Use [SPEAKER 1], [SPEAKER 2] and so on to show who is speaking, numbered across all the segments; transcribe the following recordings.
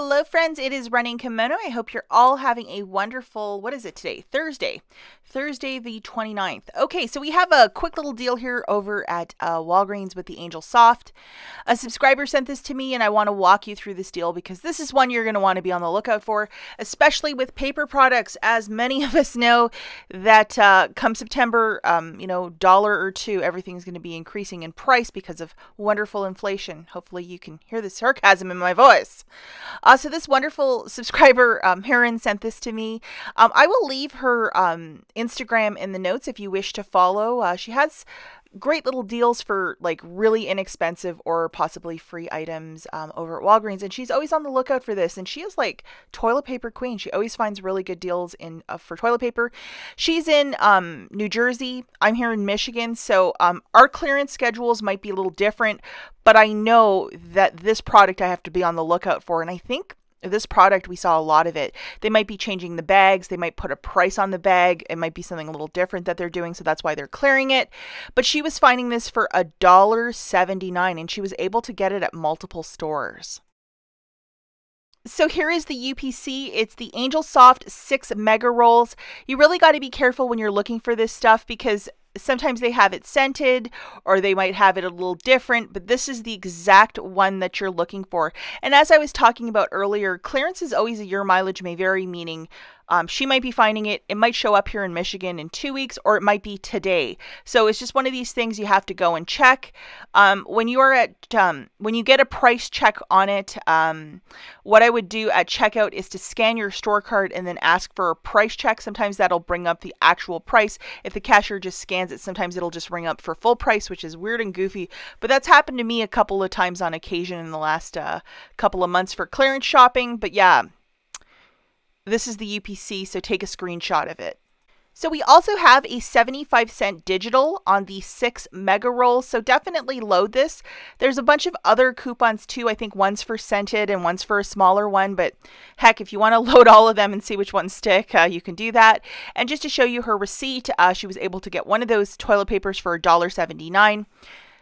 [SPEAKER 1] Hello, friends. It is Running Kimono. I hope you're all having a wonderful, what is it today? Thursday. Thursday, the 29th. Okay, so we have a quick little deal here over at uh, Walgreens with the Angel Soft. A subscriber sent this to me, and I want to walk you through this deal because this is one you're going to want to be on the lookout for, especially with paper products. As many of us know, that uh, come September, um, you know, dollar or two, everything's going to be increasing in price because of wonderful inflation. Hopefully, you can hear the sarcasm in my voice. Uh, so, this wonderful subscriber, um, Heron, sent this to me. Um, I will leave her um, Instagram in the notes if you wish to follow. Uh, she has great little deals for like really inexpensive or possibly free items um, over at Walgreens, and she's always on the lookout for this. And she is like toilet paper queen. She always finds really good deals in uh, for toilet paper. She's in um, New Jersey. I'm here in Michigan, so um, our clearance schedules might be a little different. But I know that this product I have to be on the lookout for, and I think this product we saw a lot of it. They might be changing the bags. They might put a price on the bag. It might be something a little different that they're doing so that's why they're clearing it. But she was finding this for a dollar 79 and she was able to get it at multiple stores. So here is the UPC. It's the Angel Soft 6 Mega Rolls. You really got to be careful when you're looking for this stuff because sometimes they have it scented or they might have it a little different, but this is the exact one that you're looking for. And as I was talking about earlier, clearance is always a year mileage may vary, meaning um, she might be finding it. It might show up here in Michigan in two weeks, or it might be today. So it's just one of these things you have to go and check. Um, when you are at um, when you get a price check on it, um, what I would do at checkout is to scan your store card and then ask for a price check. Sometimes that'll bring up the actual price. If the cashier just scans it, sometimes it'll just ring up for full price, which is weird and goofy. But that's happened to me a couple of times on occasion in the last uh, couple of months for clearance shopping. But yeah, this is the UPC, so take a screenshot of it. So we also have a 75 cent digital on the 6 mega roll, so definitely load this. There's a bunch of other coupons too. I think one's for scented and one's for a smaller one, but heck, if you want to load all of them and see which ones stick, uh, you can do that. And just to show you her receipt, uh, she was able to get one of those toilet papers for $1.79.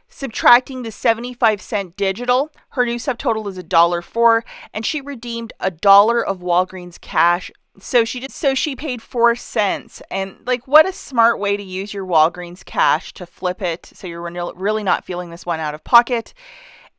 [SPEAKER 1] Subtracting the 75 cent digital, her new subtotal is a dollar four, and she redeemed a dollar of Walgreens cash. So she did so she paid four cents. And like what a smart way to use your Walgreens cash to flip it so you're really not feeling this one out of pocket.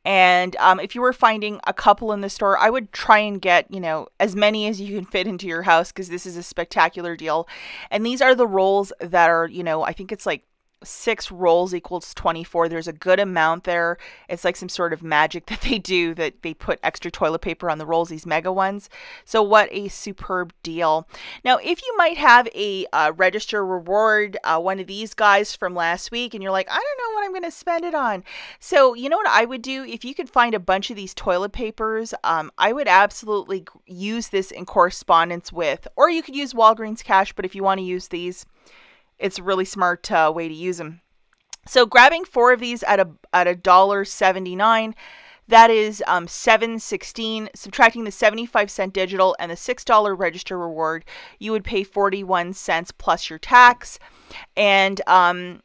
[SPEAKER 1] And um, if you were finding a couple in the store, I would try and get, you know, as many as you can fit into your house because this is a spectacular deal. And these are the rolls that are, you know, I think it's like six rolls equals 24 there's a good amount there. It's like some sort of magic that they do that they put extra toilet paper on the rolls these mega ones. So what a superb deal. Now if you might have a uh, register reward uh, one of these guys from last week and you're like i don't know what i'm going to spend it on. So you know what i would do? If you could find a bunch of these toilet papers um, i would absolutely use this in correspondence with or you could use walgreens cash but if you want to use these it's a really smart uh, way to use them. So grabbing four of these at a at a dollar seventy nine, that is um, seven sixteen. Subtracting the seventy five cent digital and the six dollar register reward, you would pay forty one cents plus your tax. And um,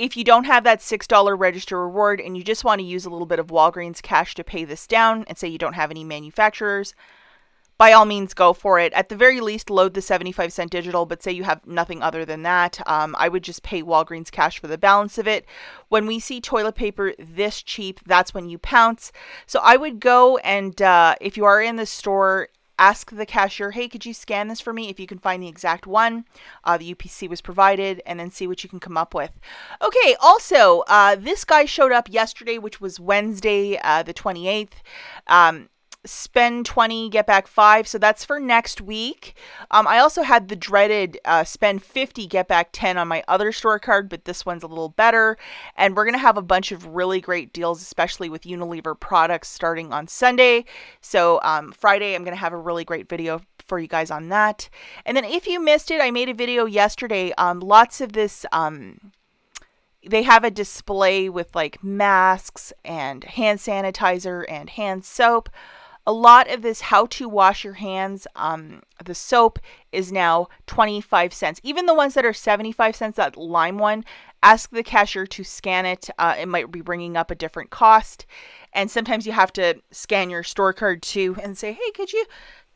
[SPEAKER 1] if you don't have that $6 register reward and you just want to use a little bit of Walgreens cash to pay this down and say you don't have any manufacturers, by all means go for it. At the very least, load the 75 cent digital, but say you have nothing other than that, um, I would just pay Walgreens cash for the balance of it. When we see toilet paper this cheap, that's when you pounce. So I would go and uh, if you are in the store, ask the cashier, hey, could you scan this for me if you can find the exact one? Uh, the UPC was provided, and then see what you can come up with. Okay, also, uh, this guy showed up yesterday, which was Wednesday, uh, the 28th. Um, spend 20, get back 5. So that's for next week. Um, I also had the dreaded uh, spend 50, get back 10 on my other store card, but this one's a little better. And we're going to have a bunch of really great deals, especially with Unilever products starting on Sunday. So um, Friday, I'm going to have a really great video for you guys on that. And then if you missed it, I made a video yesterday. Um, lots of this. Um, they have a display with like masks and hand sanitizer and hand soap a lot of this how to wash your hands um, the soap is now 25 cents. Even the ones that are 75 cents that lime one ask the cashier to scan it. Uh, it might be bringing up a different cost. And sometimes you have to scan your store card too and say, hey, could you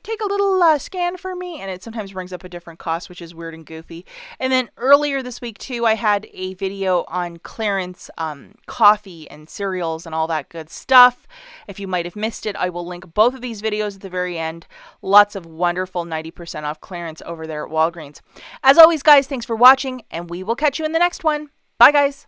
[SPEAKER 1] take a little uh, scan for me and it sometimes brings up a different cost which is weird and goofy. And then earlier this week too i had a video on clearance um, coffee and cereals and all that good stuff. If you might have missed it i will link both of these videos at the very end. Lots of wonderful 90% off clearance over there at walgreens. As always guys thanks for watching and we will catch you in the next one. Bye guys